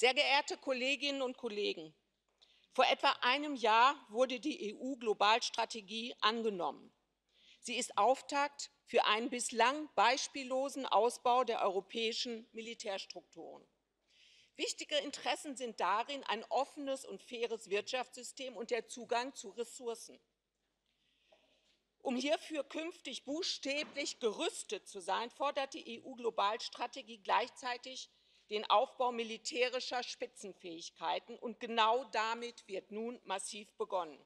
Sehr geehrte Kolleginnen und Kollegen, vor etwa einem Jahr wurde die EU-Globalstrategie angenommen. Sie ist Auftakt für einen bislang beispiellosen Ausbau der europäischen Militärstrukturen. Wichtige Interessen sind darin ein offenes und faires Wirtschaftssystem und der Zugang zu Ressourcen. Um hierfür künftig buchstäblich gerüstet zu sein, fordert die EU-Globalstrategie gleichzeitig den Aufbau militärischer Spitzenfähigkeiten. Und genau damit wird nun massiv begonnen.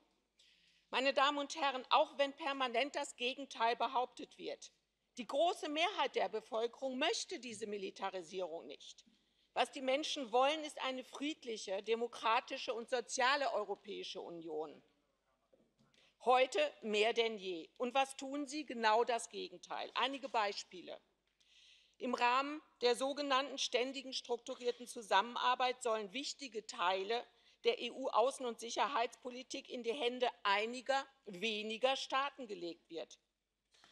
Meine Damen und Herren, auch wenn permanent das Gegenteil behauptet wird, die große Mehrheit der Bevölkerung möchte diese Militarisierung nicht. Was die Menschen wollen, ist eine friedliche, demokratische und soziale Europäische Union. Heute mehr denn je. Und was tun Sie? Genau das Gegenteil. Einige Beispiele. Im Rahmen der sogenannten ständigen strukturierten Zusammenarbeit sollen wichtige Teile der EU-Außen- und Sicherheitspolitik in die Hände einiger weniger Staaten gelegt wird,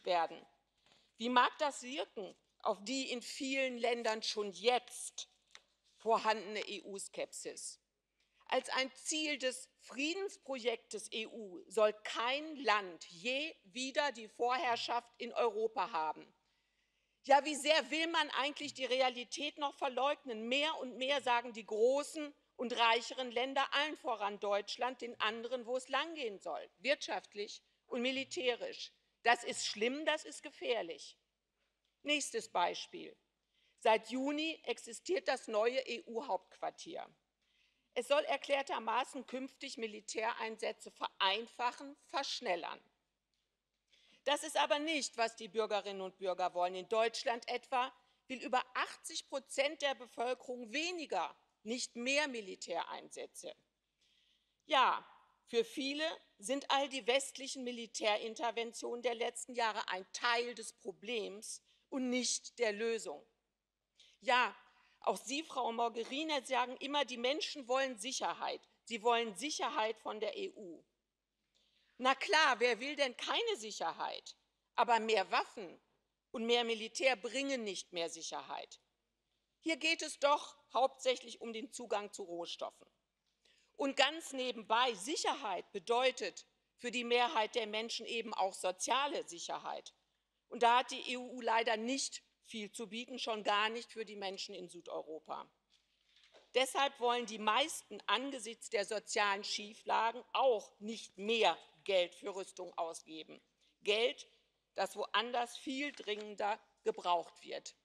werden. Wie mag das wirken auf die in vielen Ländern schon jetzt vorhandene EU-Skepsis? Als ein Ziel des Friedensprojektes EU soll kein Land je wieder die Vorherrschaft in Europa haben. Ja, wie sehr will man eigentlich die Realität noch verleugnen? Mehr und mehr sagen die großen und reicheren Länder, allen voran Deutschland, den anderen, wo es langgehen soll, wirtschaftlich und militärisch. Das ist schlimm, das ist gefährlich. Nächstes Beispiel. Seit Juni existiert das neue EU-Hauptquartier. Es soll erklärtermaßen künftig Militäreinsätze vereinfachen, verschnellern. Das ist aber nicht, was die Bürgerinnen und Bürger wollen. In Deutschland etwa will über 80 Prozent der Bevölkerung weniger nicht mehr Militäreinsätze. Ja, für viele sind all die westlichen Militärinterventionen der letzten Jahre ein Teil des Problems und nicht der Lösung. Ja, auch Sie, Frau Mogherini, sagen immer, die Menschen wollen Sicherheit. Sie wollen Sicherheit von der EU. Na klar, wer will denn keine Sicherheit? Aber mehr Waffen und mehr Militär bringen nicht mehr Sicherheit. Hier geht es doch hauptsächlich um den Zugang zu Rohstoffen. Und ganz nebenbei, Sicherheit bedeutet für die Mehrheit der Menschen eben auch soziale Sicherheit. Und da hat die EU leider nicht viel zu bieten, schon gar nicht für die Menschen in Südeuropa. Deshalb wollen die meisten angesichts der sozialen Schieflagen auch nicht mehr Geld für Rüstung ausgeben. Geld, das woanders viel dringender gebraucht wird.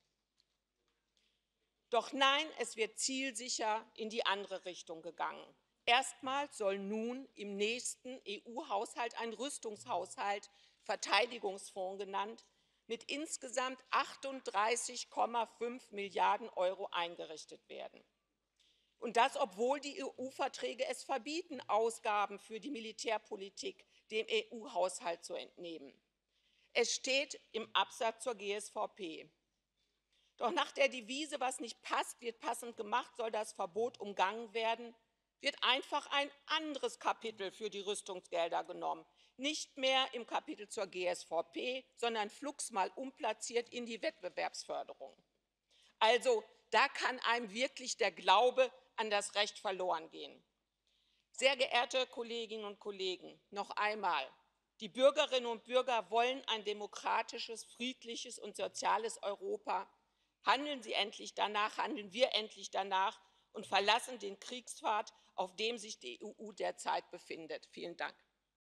Doch nein, es wird zielsicher in die andere Richtung gegangen. Erstmals soll nun im nächsten EU-Haushalt ein Rüstungshaushalt, Verteidigungsfonds genannt, mit insgesamt 38,5 Milliarden Euro eingerichtet werden. Und das, obwohl die EU-Verträge es verbieten, Ausgaben für die Militärpolitik dem EU-Haushalt zu entnehmen. Es steht im Absatz zur GSVP. Doch nach der Devise, was nicht passt, wird passend gemacht, soll das Verbot umgangen werden, wird einfach ein anderes Kapitel für die Rüstungsgelder genommen. Nicht mehr im Kapitel zur GSVP, sondern flugs mal umplatziert in die Wettbewerbsförderung. Also da kann einem wirklich der Glaube an das Recht verloren gehen. Sehr geehrte Kolleginnen und Kollegen, noch einmal. Die Bürgerinnen und Bürger wollen ein demokratisches, friedliches und soziales Europa Handeln Sie endlich danach, handeln wir endlich danach und verlassen den Kriegspfad, auf dem sich die EU derzeit befindet. Vielen Dank.